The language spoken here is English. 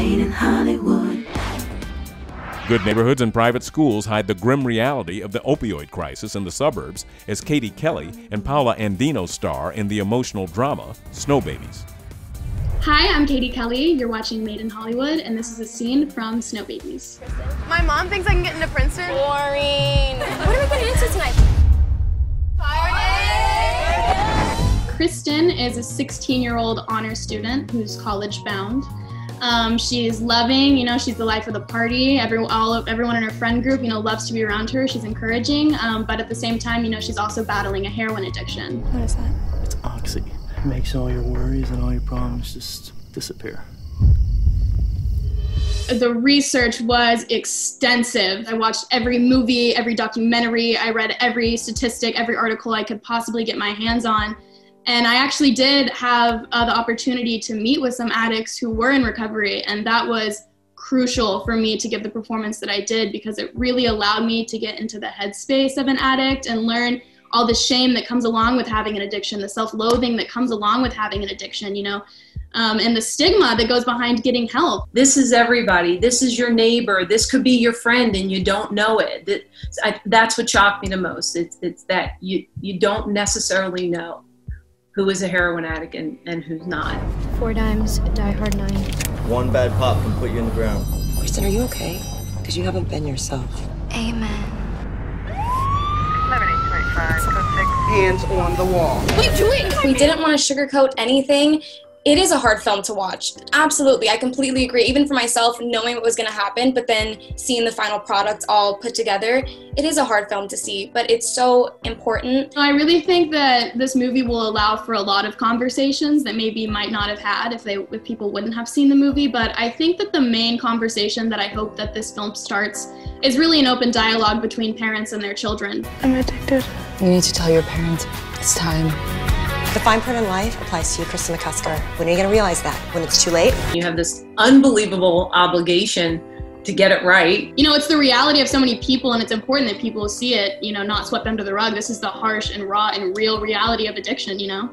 Made in Hollywood. Good neighborhoods and private schools hide the grim reality of the opioid crisis in the suburbs as Katie Kelly and Paola Andino star in the emotional drama Sno Babies. Hi, I'm Katie Kelly. You're watching Made in Hollywood, and this is a scene from Sno Babies. My mom thinks I can get into Princeton. Boring. What are we getting into tonight? Kristen is a 16 year old honor student who's college bound. Um, she's loving, you know, she's the life of the party. Every, all of, everyone in her friend group, you know, loves to be around her. She's encouraging, um, but at the same time, you know, she's also battling a heroin addiction. What is that? It's oxy. It makes all your worries and all your problems just disappear. The research was extensive. I watched every movie, every documentary, I read every statistic, every article I could possibly get my hands on. And I actually did have uh, the opportunity to meet with some addicts who were in recovery, and that was crucial for me to give the performance that I did because it really allowed me to get into the headspace of an addict and learn all the shame that comes along with having an addiction, the self loathing that comes along with having an addiction, you know, um, and the stigma that goes behind getting help. This is everybody. This is your neighbor. This could be your friend, and you don't know it. That, I, that's what shocked me the most. It's, it's that you, you don't necessarily know who is a heroin addict and, and who's not. Four dimes, die hard nine. One bad pop can put you in the ground. Kristen, are you okay? Because you haven't been yourself. Amen. Hands on the wall. What are you doing? We didn't want to sugarcoat anything. It is a hard film to watch. Absolutely. I completely agree. Even for myself, knowing what was going to happen, but then seeing the final product all put together, it is a hard film to see, but it's so important. I really think that this movie will allow for a lot of conversations that maybe might not have had if they if people wouldn't have seen the movie, but I think that the main conversation that I hope that this film starts is really an open dialogue between parents and their children. I'm addicted. You need to tell your parents it's time. The fine print in life applies to you, Kristen McCusker. When are you going to realize that? When it's too late? You have this unbelievable obligation to get it right. You know, it's the reality of so many people, and it's important that people see it, you know, not swept under the rug. This is the harsh and raw and real reality of addiction, you know?